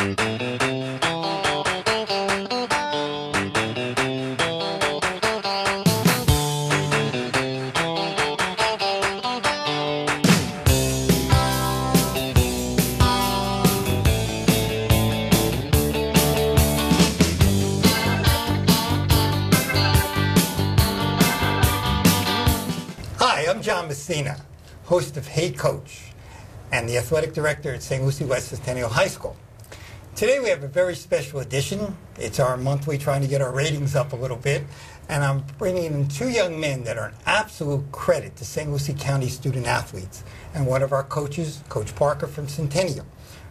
Hi, I'm John Messina, host of Hey Coach and the athletic director at St. Lucie West Centennial High School. Today we have a very special edition. It's our monthly trying to get our ratings up a little bit, and I'm bringing in two young men that are an absolute credit to St. Lucie County student athletes, and one of our coaches, Coach Parker from Centennial.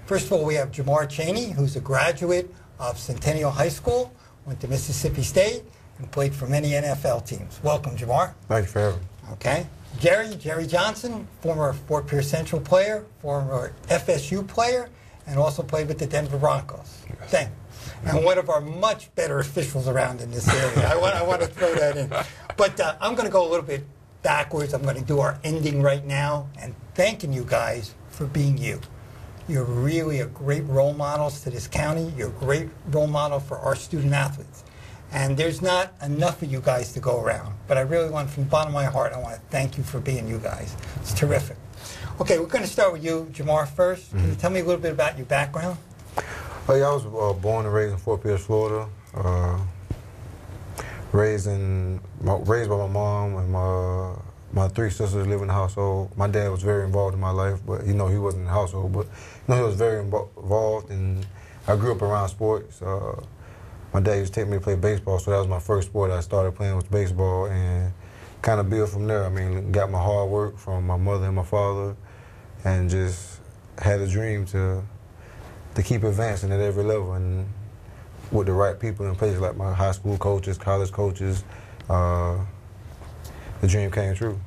First of all, we have Jamar Chaney, who's a graduate of Centennial High School, went to Mississippi State, and played for many NFL teams. Welcome, Jamar. Thank you for having me. Okay. Jerry, Jerry Johnson, former Fort Pierce Central player, former FSU player, and also played with the Denver Broncos. Thank And one of our much better officials around in this area. I want, I want to throw that in. But uh, I'm going to go a little bit backwards. I'm going to do our ending right now and thanking you guys for being you. You're really a great role models to this county. You're a great role model for our student athletes. And there's not enough of you guys to go around. But I really want, from the bottom of my heart, I want to thank you for being you guys. It's terrific. Okay, we're going to start with you, Jamar, 1st Can you tell me a little bit about your background? Oh, yeah, I was uh, born and raised in Fort Pierce, Florida. Uh, raised in, my, raised by my mom and my my three sisters live in the household. My dad was very involved in my life, but you know he wasn't in the household. But you know he was very involved, and I grew up around sports. Uh, my dad used to take me to play baseball, so that was my first sport I started playing was baseball, and kind of built from there. I mean, got my hard work from my mother and my father, and just had a dream to to keep advancing at every level, and with the right people in place, like my high school coaches, college coaches, uh, the dream came true.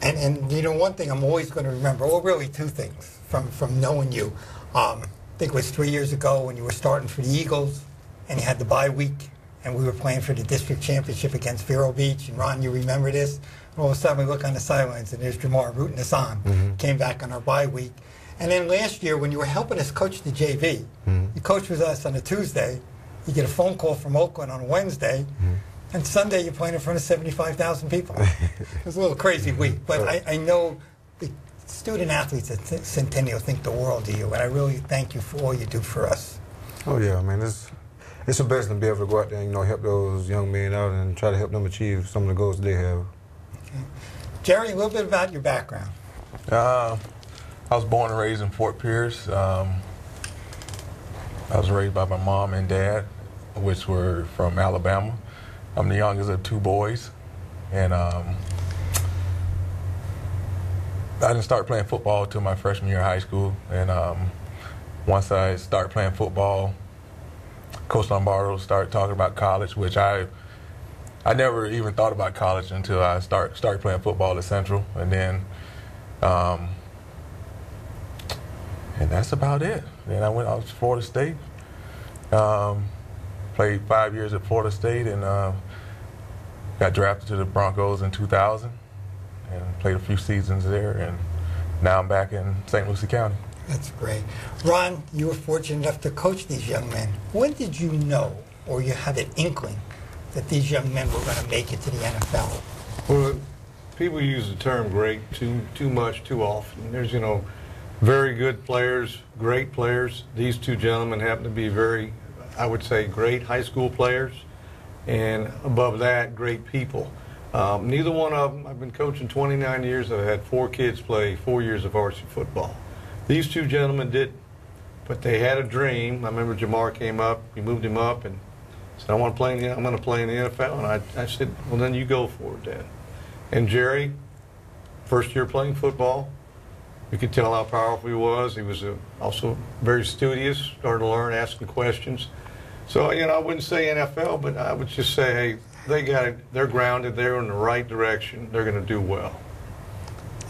And, and you know, one thing I'm always going to remember, well, really two things from, from knowing you. Um, I think it was three years ago when you were starting for the Eagles and you had the bye week and we were playing for the district championship against Vero Beach. And Ron, you remember this? All of a sudden we look on the sidelines and there's Jamar rooting us on. Mm-hmm. Came back on our bye week. And then last year when you were helping us coach the JV, Mm-hmm. you coached with us on a Tuesday. You get a phone call from Oakland on a Wednesday. Mm-hmm. And Sunday you're playing in front of 75,000 people. it was a little crazy week, but I, I know the student athletes at Cent- Centennial think the world of you, and I really thank you for all you do for us. Oh yeah, I mean it's it's a blessing to be able to go out there and you know help those young men out and try to help them achieve some of the goals they have. Jerry, a little bit about your background. Uh, I was born and raised in Fort Pierce. Um, I was raised by my mom and dad, which were from Alabama. I'm the youngest of two boys, and um, I didn't start playing football until my freshman year of high school. And um, once I started playing football, Coach Lombardo started talking about college, which I I never even thought about college until I start started playing football at Central, and then. Um, and that's about it. Then I went out to Florida State. Um, played five years at Florida State and uh, got drafted to the Broncos in 2000 and played a few seasons there. And now I'm back in St. Lucie County. That's great. Ron, you were fortunate enough to coach these young men. When did you know, or you had an inkling, that these young men were going to make it to the NFL? Well, people use the term great too too much too often. There's you know very good players, great players. These two gentlemen happen to be very, I would say, great high school players, and above that, great people. Um, neither one of them. I've been coaching 29 years. I've had four kids play four years of varsity football. These two gentlemen did, but they had a dream. I remember Jamar came up. We moved him up and said, "I want to play in the. I'm going to play in the NFL." And I, I said, "Well, then you go for it, Dad." And Jerry, first year playing football, you could tell how powerful he was. He was uh, also very studious, started to learn, asking questions. So, you know, I wouldn't say NFL, but I would just say, hey, they got it. They're grounded. They're in the right direction. They're going to do well.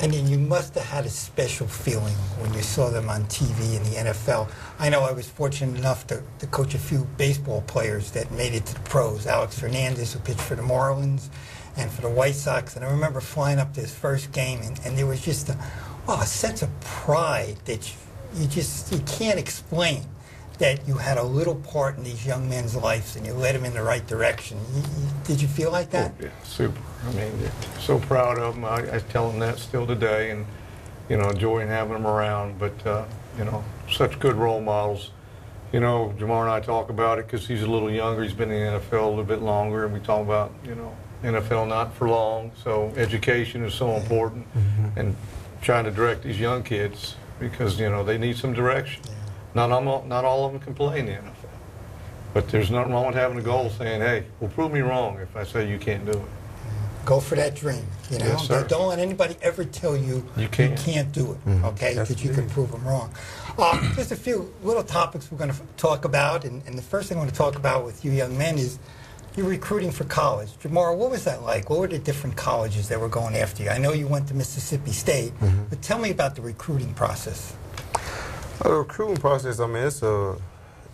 And then you must have had a special feeling when you saw them on TV in the NFL. I know I was fortunate enough to, to coach a few baseball players that made it to the pros. Alex Fernandez, who pitched for the Marlins and for the White Sox. And I remember flying up to his first game, and, and there was just a, well, a sense of pride that you, you just you can't explain. That you had a little part in these young men's lives and you led them in the right direction. You, you, did you feel like that? Oh, yeah, super. I mean, so proud of them. I, I tell them that still today, and you know, enjoying having them around. But uh, you know, such good role models. You know, Jamar and I talk about it because he's a little younger. He's been in the NFL a little bit longer, and we talk about you know NFL not for long. So education is so important, and trying to direct these young kids because you know they need some direction. Not all, not all of them can play in the NFL. But there's nothing wrong with having a goal saying, hey, well, prove me wrong if I say you can't do it. Go for that dream. You know, Yes, sir. don't, don't let anybody ever tell you You can't. can't do it. Okay, That's because you can prove them wrong. Um, just a few little topics we're going to talk about, and, and the first thing I want to talk about with you young men is you're recruiting for college. Jamar, what was that like? What were the different colleges that were going after you? I know you went to Mississippi State, but tell me about the recruiting process. Uh, the recruiting process, I mean, it's a,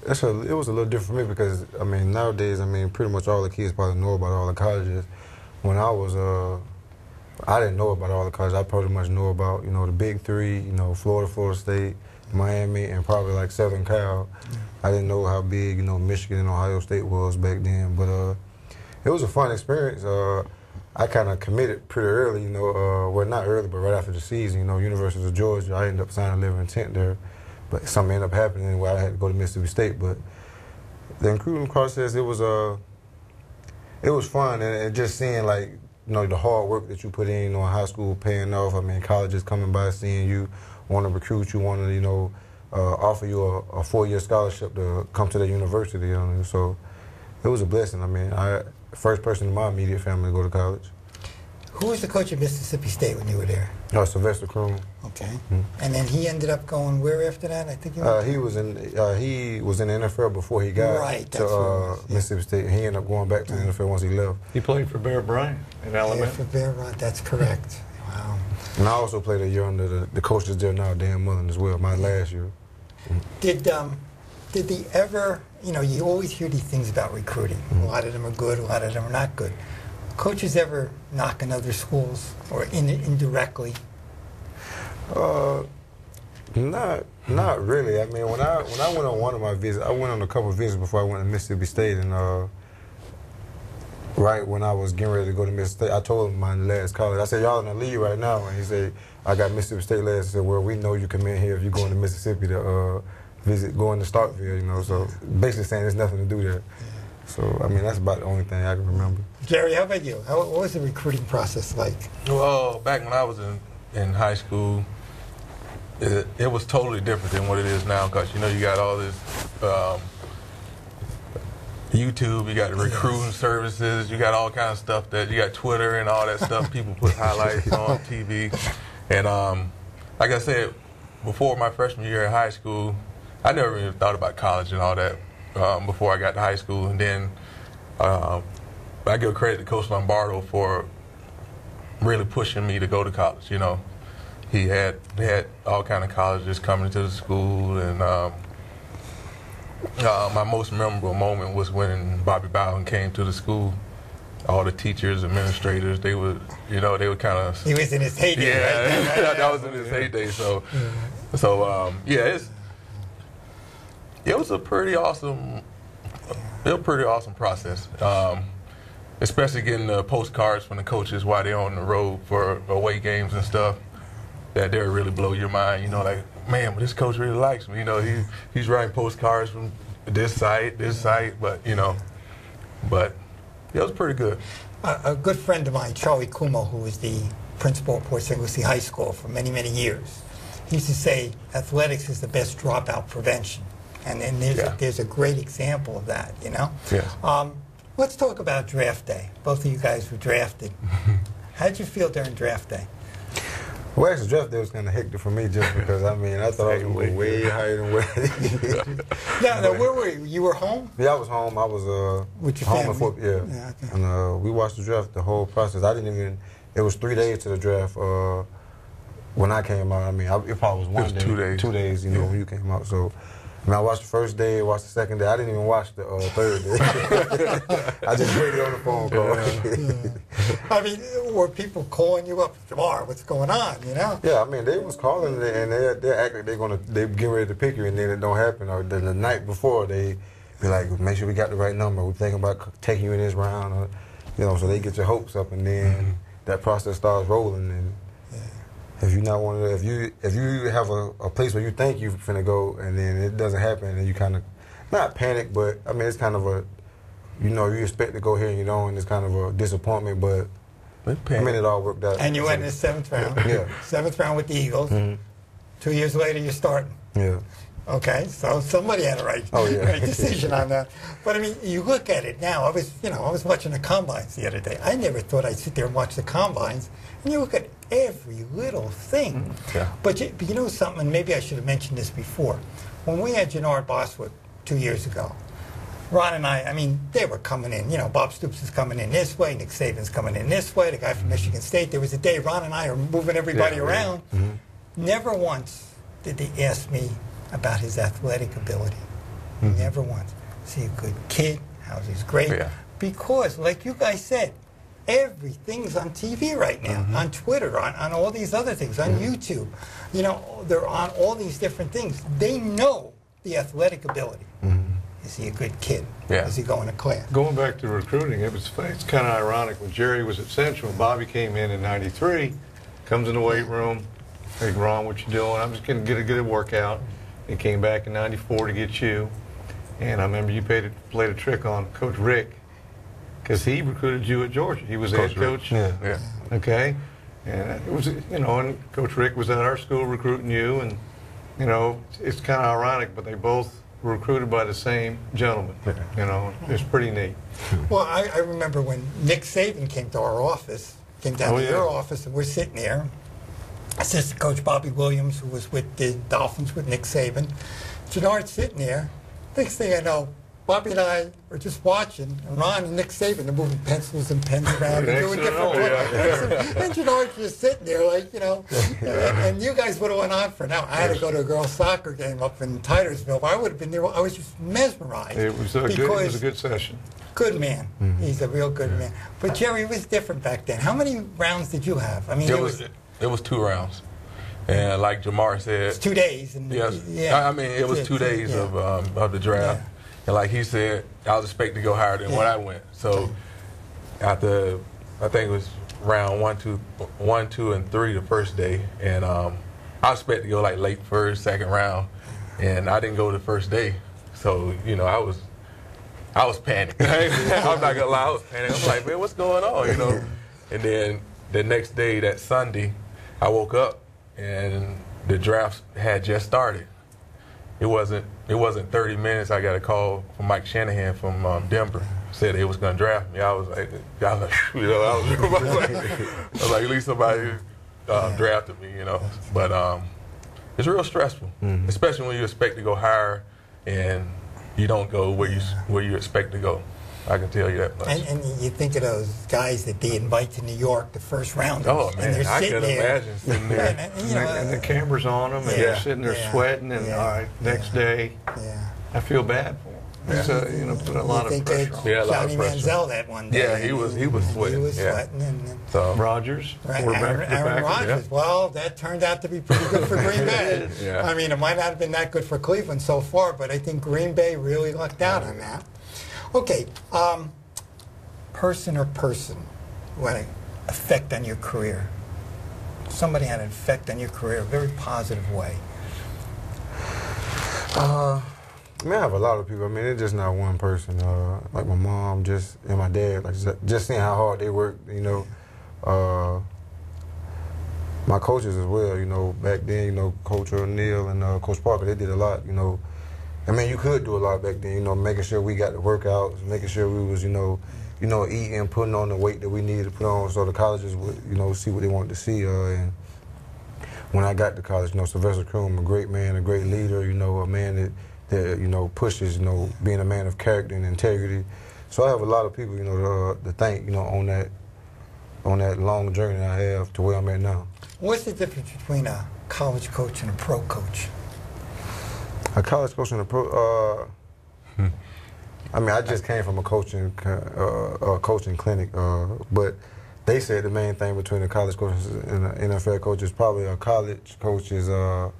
it's a, it was a little different for me because, I mean, nowadays, I mean, pretty much all the kids probably know about all the colleges. When I was, uh, I didn't know about all the colleges. I pretty much know about, you know, the big three, you know, Florida, Florida State, Miami, and probably like Southern Cal. I didn't know how big, you know, Michigan and Ohio State was back then, but uh, it was a fun experience. Uh, I kind of committed pretty early, you know, uh, well, not early, but right after the season, you know, University of Georgia. I ended up signing a of intent there, but something ended up happening where I had to go to Mississippi State. But the recruiting process, it was uh, it was fun, and, and just seeing like you know the hard work that you put in, you know, in high school paying off. I mean, colleges coming by, seeing you, want to recruit you, want to you know uh, offer you a, a four-year scholarship to come to the university. You know, so it was a blessing. I mean, I first person in my immediate family to go to college. Who was the coach of Mississippi State when you were there? Uh, Sylvester Croom. Okay. And then he ended up going where after that? I think he Uh, he was in uh, he was in the NFL before he got Right, to that's what it uh, was, yeah. Mississippi State. He ended up going back to the NFL once he left. He played for Bear Bryant in there Alabama. for Bear Bryant, That's correct. Wow. And I also played a year under the, the coach that's there now, Dan Mullen, as well. My last year. Did um, did they ever? You know, you always hear these things about recruiting. A lot of them are good. A lot of them are not good. Coaches ever knock on other schools or in, indirectly? Uh, not not really. I mean, when I when I went on one of my visits, I went on a couple of visits before I went to Mississippi State, and uh, right when I was getting ready to go to Mississippi State, I told him my last college. I said, "Y'all in the league right now," and he said, "I got Mississippi State last." He said, "Well, we know you come in here if you're going to Mississippi to uh, visit, going to Starkville, you know." So basically saying there's nothing to do there. So I mean, that's about the only thing I can remember. Jerry, how about you? How, what was the recruiting process like? Well, back when I was in, in high school, it, it was totally different than what it is now because, you know, you got all this um, YouTube, you got the recruiting services, you got all kinds of stuff that, you got Twitter and all that stuff. People put highlights on TV. And um, like I said, before my freshman year in high school, I never even thought about college and all that um, before I got to high school. And then um, I give credit to Coach Lombardo for really pushing me to go to college. You know, he had he had all kind of colleges coming to the school, and um, uh, my most memorable moment was when Bobby Bowden came to the school. All the teachers, administrators, they would, you know, they would kind of He was in his heyday. yeah, right? Right, right, that, that was in his heyday. So, so um, yeah, it's it was a pretty awesome, it was a pretty awesome process. Um, especially getting the postcards from the coaches while they're on the road for away games and stuff. That they'll really blow your mind. You know, like man, this coach really likes me. You know, he he's writing postcards from this site, this site, but you know, but it was pretty good. a, a good friend of mine, Charlie Kumo, who was the principal at Port St. Lucie High School for many, many years, he used to say athletics is the best dropout prevention. And, and there's, Yeah. a, there's a great example of that, you know? Yeah. Um, let's talk about draft day. Both of you guys were drafted. How did you feel during draft day? Well, actually, draft day was kind of hectic for me just because I mean I thought I was going to go way higher than where. No, no, where were you? You were home? Yeah, I was home. I was uh With your home family? before yeah. Yeah, okay. And uh, we watched the draft the whole process. I didn't even. It was three days to the draft. Uh, when I came out, I mean, I, it probably was one was day, two days. Two days, you know, Yeah. when you came out. So I, mean, I watched the first day, watched the second day. I didn't even watch the uh, third day. I just waited on the phone call. I mean, were people calling you up, Jamar? What's going on? You know? Yeah, I mean, they was calling and they they act like they're gonna they get ready to pick you, and then it don't happen. Or the, the night before, they be like, make sure we got the right number. We're thinking about taking you in this round, or, you know. So they get your hopes up, and then that process starts rolling. And if you not one of the, if you if you have a, a place where you think you're finna go, and then it doesn't happen, and you kind of not panic, but I mean, it's kind of a you know you expect to go here and you don't, and it's kind of a disappointment, but. I mean, it all worked out. And you went in the seventh round. Yeah. Seventh round with the Eagles. Mhm. Two years later, you're starting. Yeah. Okay, so somebody had a right, Oh, yeah. right decision on that. But I mean, you look at it now. I was, you know, I was watching the combines the other day. I never thought I'd sit there and watch the combines. And you look at every little thing. Mm, yeah. But you, but you know something? and Maybe I should have mentioned this before. When we had Jannard Boswick two years ago, Ron and I, I mean, they were coming in. You know, Bob Stoops is coming in this way, Nick Saban's coming in this way, the guy from Michigan State. There was a day Ron and I are moving everybody Yeah, around. Mm-hmm. Never once did they ask me about his athletic ability. Mm-hmm. Never once. Is he a good kid? How's his grade? Yeah. Because, like you guys said, everything's on TV right now, mm-hmm. on Twitter, on, on all these other things, on YouTube. You know, they're on all these different things. They know the athletic ability. Mm-hmm. Is he a good kid? Yeah. Is he going to class? Going back to recruiting, it was it's kind of ironic when Jerry was at Central. Bobby came in in '93, comes in the weight room. Hey, Ron, what you doing? I'm just going to get a good workout. He came back in '94 to get you, and I remember you played a, played a trick on Coach Rick because he recruited you at Georgia. He was the head Coach Rick. Yeah. Yeah. Okay, and it was you know, and Coach Rick was at our school recruiting you, and you know, it's kind of ironic, but they both were recruited by the same gentleman. You know, it's pretty neat. Well, I, I remember when Nick Saban came to our office, came down Oh, to yeah. your office, and we're sitting there. Assistant coach Bobby Williams, who was with the Dolphins with Nick Saban, Jannard's sitting there. Next thing I know, Bobby and I are just watching, and Ron and Nick Saban are moving pencils and pens around and doing different oh, know, things. And Jannard's just sitting there, like, you know, and, and you guys would have went on for now. I had to go to a girls' soccer game up in Titusville, but I would have been there. I was just mesmerized. It was a good. It was a good session. Good man. Mm-hmm. He's a real good man. But Jerry was different back then. How many rounds did you have? I mean, It it was was, it was two rounds, and like Jamar said, it's two days. And Yes. yeah. I mean, it was two days yeah. of um, of the draft, Yeah. and like he said, I was expecting to go higher than what I went. So after I think it was round one, two, one, two, and three the first day, and um, I expected to go like late first, second round, and I didn't go the first day. So you know, I was I was panicked. I'm not gonna lie, I was panicked. I'm like, man, what's going on? You know. And then the next day, that Sunday, I woke up and the draft had just started. It wasn't. It wasn't 30 minutes. I got a call from Mike Shanahan from um, Denver. Said he was gonna draft me. I was like, I was like, you know, I was, I was like, I was like, at least somebody uh, drafted me, you know. But um, it's real stressful, especially when you expect to go higher and you don't go where you where you expect to go. I can tell you that much. And, and you think of those guys that they invite to New York, the first round. oh and they're I sitting can there. imagine sitting there. And, and, you know, and, the, and the camera's on them, and Yeah. they're sitting there Yeah. sweating. And Yeah. all right, next day, yeah. I feel bad for them. It's a, you know, put a lot you of think pressure that on. Yeah, a lot of Johnny pressure. Manziel that one day. Yeah, he was- he was sweating, He was yeah. sweating, and, and So Rodgers, Right, quarterback Aaron, for the Aaron Packers. Rodgers. Well, that turned out to be pretty good for Green Bay. Yeah. I mean, it might not have been that good for Cleveland so far, but I think Green Bay really lucked out on that. Okay, um, person or person who had an effect on your career. Somebody had an effect on your career, a very positive way. Uh, I mean, I have a lot of people. I mean, it's just not one person. Uh, like my mom, just and my dad. Like just, seeing how hard they work. You know, uh, my coaches as well. You know, back then, you know, Coach O'Neal and uh, Coach Parker, they did a lot. You know, I mean, you could do a lot back then. You know, making sure we got the workouts, making sure we was, you know, you know, eating, putting on the weight that we needed to put on, so the colleges would, you know, see what they wanted to see. Uh, and when I got to college, you know, Sylvester Croom, a great man, a great leader, you know, a man that, that you know, pushes, you know, being a man of character and integrity. So I have a lot of people, you know, to, uh, to thank, you know, on that on that long journey I have to where I'm at now. What's the difference between a college coach and a pro coach? A college coaching approach. Uh, Hmm. I mean, I just came from a coaching uh, uh, coaching clinic, uh, but they said the main thing between the college coaches and the NFL coach is probably a college coach is uh,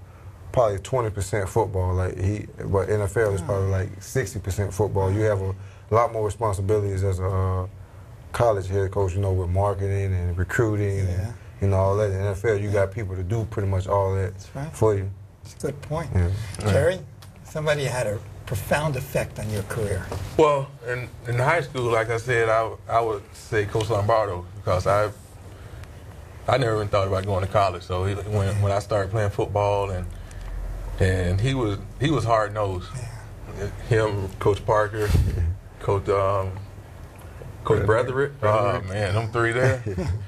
probably twenty percent football. Like he, but NFL is probably like sixty percent football. You have a lot more responsibilities as a uh, college head coach. You know, with marketing and recruiting Yeah. and you know all that. In NFL, you got people to do pretty much all that right. for you. It's a good point. Yeah. Jerry, somebody had a profound effect on your career. Well, in, in high school, like I said, I, I would say Coach Lombardo because I I never even thought about going to college. So he, when when I started playing football and and he was he was hard nosed. Him, Coach Parker, Coach um, Coach Bretherwick. Oh man, them three there.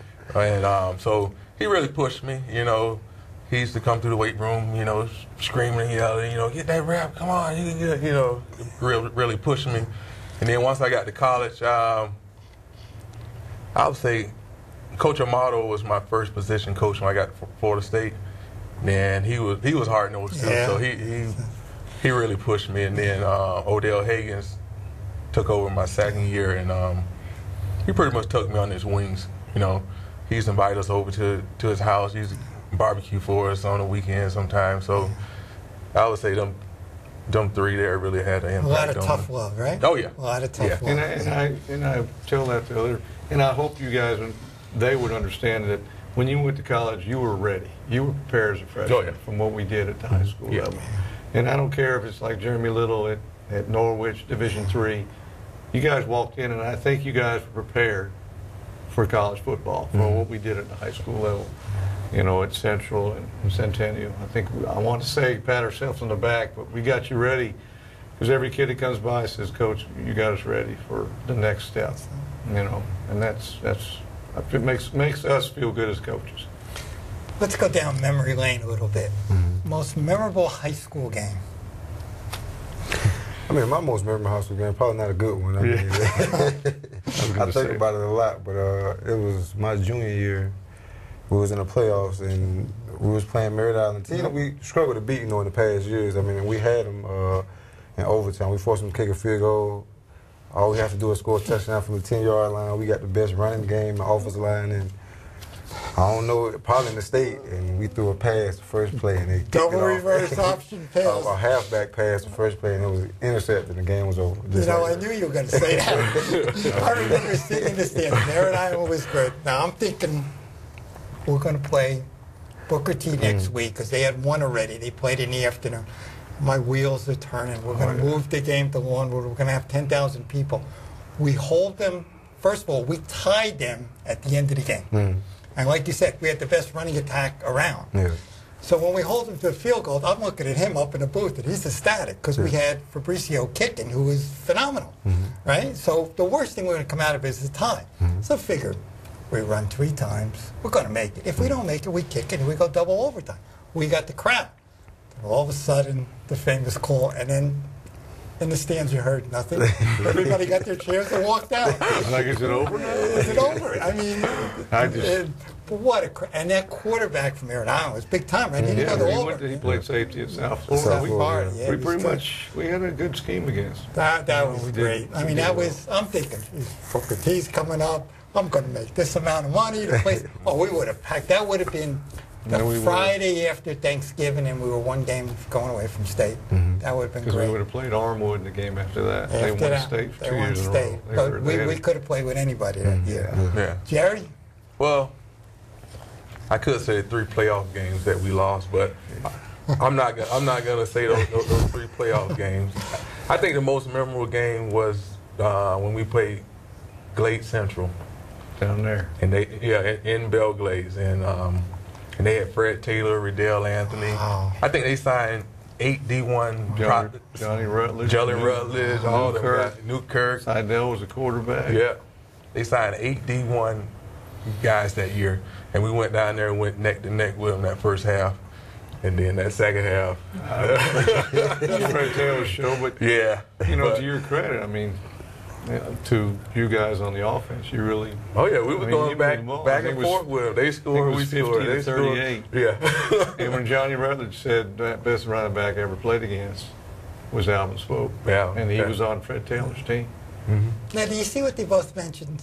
and um, so he really pushed me. You know, he used to come through the weight room. You know, screaming and yelling. You know, get that rep. Come on, you can get. You know, really really pushing me. And then once I got to college, um, I would say Coach Amato was my first position coach when I got to Florida State. And he was he was hard nosed too, Yeah. so he, he he really pushed me. And then uh, Odell Haggins took over my second year, and um, he pretty much took me on his wings. You know, he used to invite us over to to his house. He used to barbecue for us on the weekend sometimes. So I would say them them three there really had an impact. A impact. lot of on tough me. love, right? Oh, yeah. A lot of tough Yeah. love. And I, and I and I tell that to other, and I hope you guys they would understand that when you went to college, you were ready. You were prepared as a freshman Oh, yeah. from what we did at the high mm-hmm. school Yeah. level. And I don't care if it's like Jeremy Little at, at Norwich Division three. You guys walked in, and I think you guys were prepared for college football for mm-hmm. what we did at the high school level. You know, at Central and Centennial. I think I want to say pat ourselves on the back, but we got you ready because every kid that comes by says, "Coach, you got us ready for the next step." You know, and that's that's it makes makes us feel good as coaches. Let's go down memory lane a little bit. Most memorable high school game. I mean, my most memorable high school game, probably not a good one. I, mean, I think about it a lot, but uh, it was my junior year. We was in the playoffs and we was playing Merritt Island. Team that we struggled to beat, you know, in the past years. I mean, we had them uh, in overtime. We forced them to kick a field goal. All we have to do is score a touchdown from the 10-yard line. We got the best running game, the offensive line, and I don't know, probably in the state. And we threw a pass the first play, and they kicked Double reverse option pass. a halfback pass the first play, and it was intercepted, and the game was over. You know, like I that. knew you were going to say that. I remember sitting in the stands. There and I was good. Now I'm thinking we're going to play Booker T Mm. next week because they had one already. They played in the afternoon. My wheels are turning. We're going to Oh, yeah. move the game to Lawnwood. We're going to have 10,000 people. We hold them. First of all, we tied them at the end of the game. Mm. And like you said, we had the best running attack around. Yeah. So when we hold him to a field goal, I'm looking at him up in the booth, and he's ecstatic because we had Fabricio kicking, who was phenomenal, right? So the worst thing we're going to come out of is a tie. So I figured we run three times, we're going to make it. If we don't make it, we kick it and we go double overtime. We got the crowd. All of a sudden, the famous call, and then in the stands you heard nothing. Everybody got their chairs and walked out. Like, is it over now? Is it over? I mean, I just- and, but what a cr- and that quarterback from Merritt Island was big time, right? He Yeah, he, went to, he played safety at South South Florida. We, yeah. Yeah, we pretty was much we had a good scheme against. That, that was we did- great. I mean, did that well. was. I'm thinking, Booker T's coming up. I'm going to make this amount of money. The place. oh, we would have packed. That would have been the Yeah, we would've. Friday after Thanksgiving, and we were one game going away from state. Mm-hmm. That would have been Because we great. would have played Armwood in the game after that. they after won that, state for they two won years in a state. row. They But were- we, we could have played with anybody that mm-hmm. year. Yeah. Jerry, Well, I could say three playoff games that we lost, but I'm not. Gonna, I'm not gonna say those, those, those three playoff games. I think the most memorable game was uh, when we played Glade Central, down there. and they yeah in, in Belle Glades, and um, and they had Fred Taylor, Reidel Anthony. Wow. I think they signed eight D1 Johnny, pro- Johnny Rutledge. Jolly New- Rutledge, all them Kirk. guys, New Kirk. Seidel was a quarterback. Yeah, they signed eight D1 guys that year, and we went down there and went neck to neck with them that first half, and then that second half. That's Fred Taylor's show, but Yeah, you know, but- to your credit, I mean, to you guys on the offense. You really Oh yeah, we I were mean, going you back moved them all. back and was- forth with them. They scored, we scored. to They scored. 38. Yeah. And when Johnny Rutledge said that best running back I ever played against was Alvin Swope. Yeah, And he yeah. was on Fred Taylor's team. Mm-hmm. Now, do you see what they both mentioned?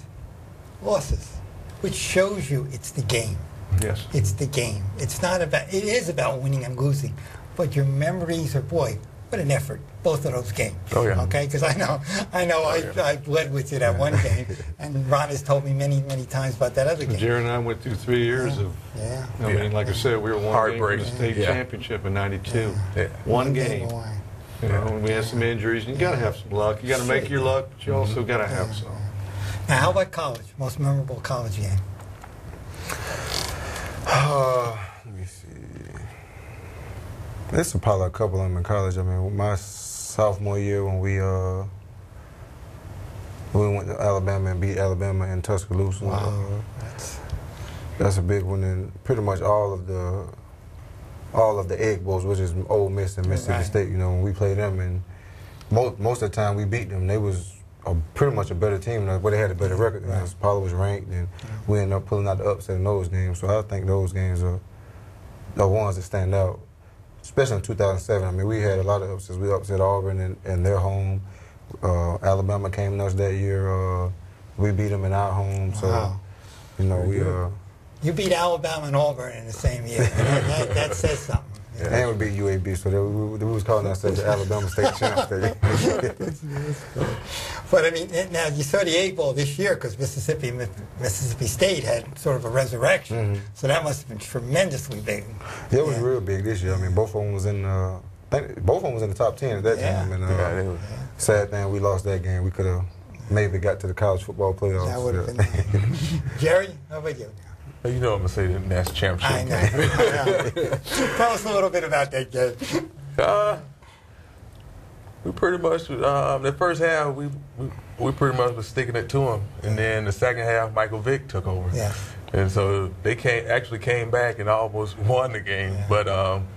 Losses, which shows you it's the game. Yes. It's the game. It's not about. It is about winning and losing, but your memories are boy. What an effort! Both of those games. Oh, yeah. Okay, because I know, I know, oh, I, yeah. I led with you that one game, and Ron has told me many, many times about that other game. Jerry and I went through three years of, Yeah. I Yeah. mean, like I said, we were one game from the state Yeah. championship in 92. Yeah. One game. away. You know, and we had some injuries, and you got to have some luck. You got to make your luck, but you also mm-hmm. got to have some. Now, how about college? Most memorable college game? Uh, let me see. There's probably a couple of them in college. I mean, my sophomore year when we uh we went to Alabama and beat Alabama in Tuscaloosa. Wow. Uh, That's, that's a big one, and pretty much all of the all of the Egg Bowls, which is Ole Miss and Mississippi Right. State. You know, when we played them, and most most of the time we beat them. They was a, pretty much a better team, than us, but they had a better record than Right. us. Paula was ranked, and we ended up pulling out the upset in those games. So I think those games are the ones that stand out, especially in 2007. I mean, we had a lot of upsets. We upset Auburn in, in their home. Uh, Alabama came to us that year. Uh, we beat them in our home. So, Wow. you know, we uh, you beat Alabama and Auburn in the same year. that, that, that says something. And it would be UAB. So they, we, we was calling ourselves the Alabama State champs. that year. But I mean, now you saw the Egg Bowl this year because Mississippi, Mississippi State had sort of a resurrection. So that must have been tremendously big. Yeah, it was real big this year. I mean, both of them was in. Uh, both of them was in the top ten at that Yeah. time. And uh, Yeah, they was- sad thing, we lost that game. We could have maybe got to the college football playoffs. That would have Yeah. been. Jerry, how about you? You know I'm gonna say the national championship. I know. I. Tell us a little bit about that game. Uh, we pretty much um, the first half we, we we pretty much was sticking it to him, and then the second half Michael Vick took over. Yeah. And so they came actually came back and almost won the game, Yeah. but um,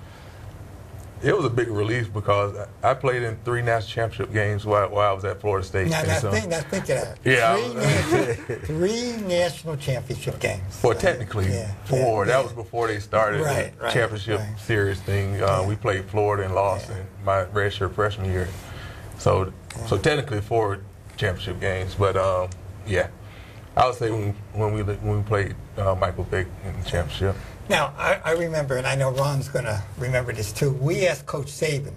it was a big relief because I played in three national championship games while, while I was at Florida State. Now, now, so- think, now think of that. Yeah. Three, national, three national championship games. Well, technically, Yeah, four. yeah, that yeah. was before they started Right, the right, championship right. series thing. Uh. We played Florida and lost in my redshirt freshman year. So, so technically four championship games. But um, yeah, I would say when, when we when we played uh, Michael Vick in the championship. Now, I, I remember, and I know Ron's going to remember this too. We asked Coach Saban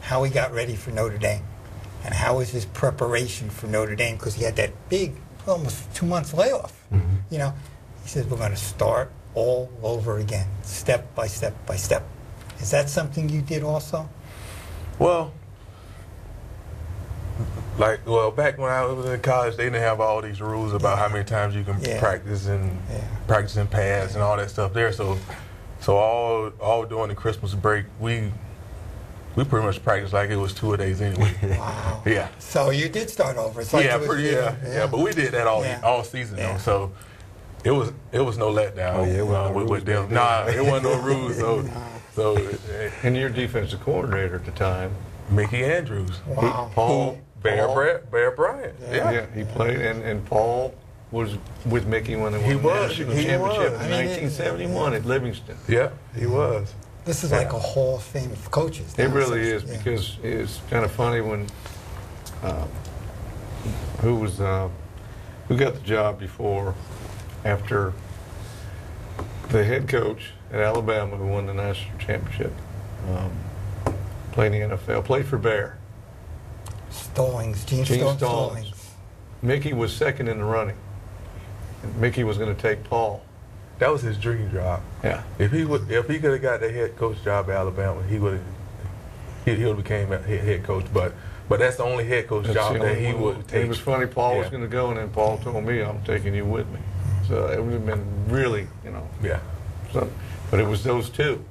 how he got ready for Notre Dame and how was his preparation for Notre Dame because he had that big, almost two months layoff. Mm-hmm. You know, he says, we're going to start all over again, step by step by step. Is that something you did also? Well, like well, back when I was in college, they didn't have all these rules about how many times you can Yeah. practice and Yeah. practice in pads and all that stuff there. So, so all all during the Christmas break, we we pretty much practiced like it was two a days anyway. Wow. yeah. So you did start over. It's like yeah, it was- pretty, yeah, yeah, But we did that all Yeah. all season Yeah. though, so it was it was no letdown. Oh, yeah, it wasn't uh, no with, with them. Nah, it wasn't no rules. So, so And your defensive coordinator at the time, Mickey Andrews, Wow. Paul Bear Bra- Bear Bryant, Yeah. Yeah, he played, and, and Paul was with Mickey when they won He the was, national he championship was. in I mean, it- 1971 at Livingston. yeah, he was. This is like a hall of fame of coaches. It now, really so- is yeah. because it's kind of funny when uh, who was uh, who got the job before after the head coach at Alabama who won the national championship um, played in the NFL played for Bear. Stallings, Gene, Gene Stallings. Stallings. Mickey was second in the running. And Mickey was going to take Paul. That was his dream job. Yeah. If he would, if he could have got the head coach job at Alabama, he would have. He, he would have became a head head coach, but but that's the only head coach That's job that he one. would take. It was funny. Paul was going to go, and then Paul told me, "I'm taking you with me." So it would have been really, you know, Yeah. So, but it was those two.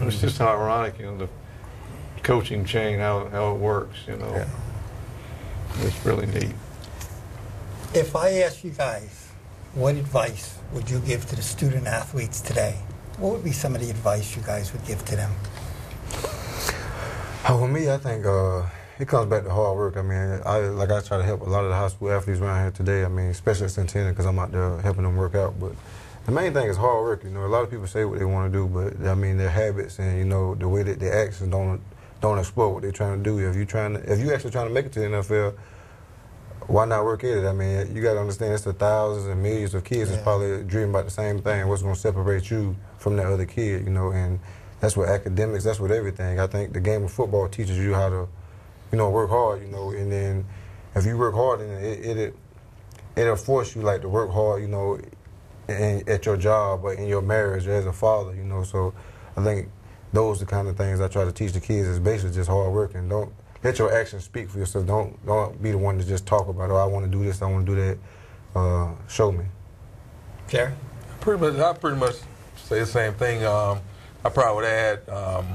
It was just ironic, you know, the coaching chain, how, how it works, you know. Yeah. It's really neat. If I ask you guys, what advice would you give to the student athletes today? What would be some of the advice you guys would give to them? Oh, for me, I think uh, it comes back to hard work. I mean, I like I try to help a lot of the high school athletes around here today. I mean, especially at Centennial because I'm out there helping them work out. But the main thing is hard work. You know, a lot of people say what they want to do, but I mean, their habits and you know the way that their actions don't don't explore what they're trying to do. If you trying to, if you actually trying to make it to the NFL, why not work at it? I mean, you got to understand it's the thousands and millions of kids Yeah. that's probably dreaming about the same thing. What's going to separate you from that other kid? You know, and that's what academics. That's what everything. I think the game of football teaches you how to, you know, work hard. You know, and then if you work hard, then it it it'll force you like to work hard. You know, in, at your job or in your marriage or as a father. You know, so I think those are the kind of things I try to teach the kids is basically just hard work and don't let your actions speak for yourself. Don't don't be the one to just talk about oh I want to do this, I want to do that. Uh, show me. Jerry? Pretty much, I pretty much say the same thing. Um, I probably would add, um,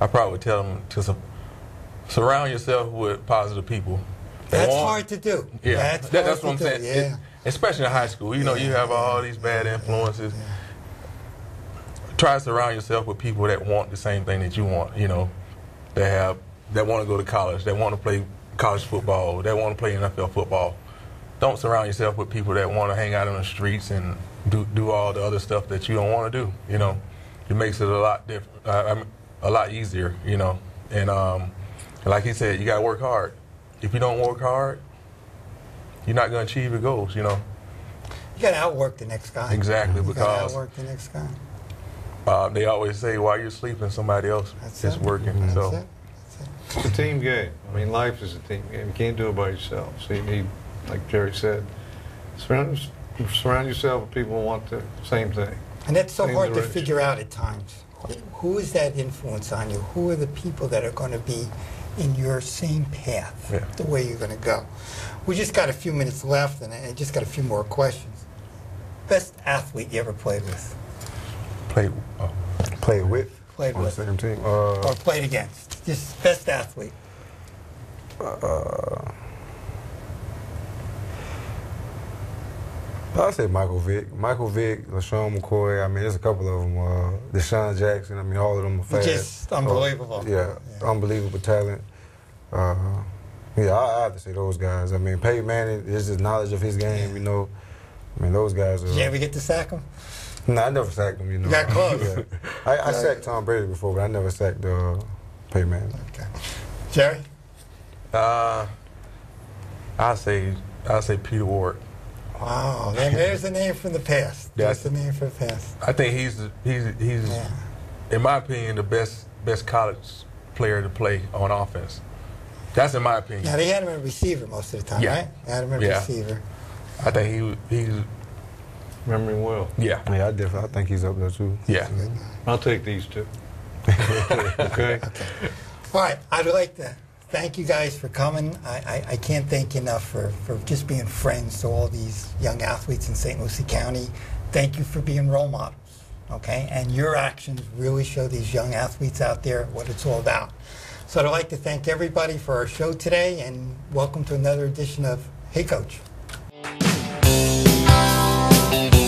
I probably would tell them to su- surround yourself with positive people. That's want- hard to do. Yeah, That's, that, that's what I'm do, saying. It- especially in high school, you know, you have all these bad influences. Try to surround yourself with people that want the same thing that you want. You know, that have that want to go to college, that want to play college football, that want to play NFL football. Don't surround yourself with people that want to hang out on the streets and do do all the other stuff that you don't want to do. You know, it makes it a lot different, uh, a lot easier. You know, and um, like he said, you got to work hard. If you don't work hard, you're not going to achieve your goals. You know, You got to outwork the next guy. Exactly, You gotta because- outwork the next guy. Uh, they always say while you're sleeping, somebody else That's is it. working. That's so. it. That's it. It's a team game. I mean, life is a team game. You can't do it by yourself. So you need, like Jerry said, surround, surround yourself with people who want the same thing. And that's so Same hard to figure out at times. Who- Who is that influence on you? Who are the people that are going to be in your same path, Yeah. the way you're going to go? We just got a few minutes left, and I just got a few more questions. Best athlete you ever played with Play. Oh. Play with. Played on with. the same team. Uh, or played against? Just best athlete. uh, I'd say Michael Vick. Michael Vick, LeSean McCoy. I mean, there's a couple of them. Uh, DeSean Jackson. I mean, all of them are fast. Just unbelievable. Yeah, Yeah. unbelievable talent. Uh, yeah, I, I have to say those guys. I mean, Peyton Manning is his knowledge of his game. You know, I mean, those guys are. Did you ever get to sack him? No, I never sacked him. You know, got close. Yeah. I, I sacked Tom Brady before, but I never sacked uh, Peyton Manning. Okay. Jerry? Uh, I say I say Peter Warrick. Wow, there- there's a name from the past. That's- a name from the past. I think he's he's he's Yeah. in my opinion the best best college player to play on offense. That's in my opinion. Now, they had him at receiver most of the time, Yeah. right? They had him at Yeah. receiver. I think he he's Remember him well. yeah Yeah, I definitely. I think he's up there too. yeah. I'll take these two. okay? All right, I'd like to thank you guys for coming. I, I, I can't thank you enough for, for just being friends to all these young athletes in St. Lucie County. Thank you for being role models, okay? And your actions really show these young athletes out there what it's all about. So I'd like to thank everybody for our show today and welcome to another edition of Hey Coach. Thank you.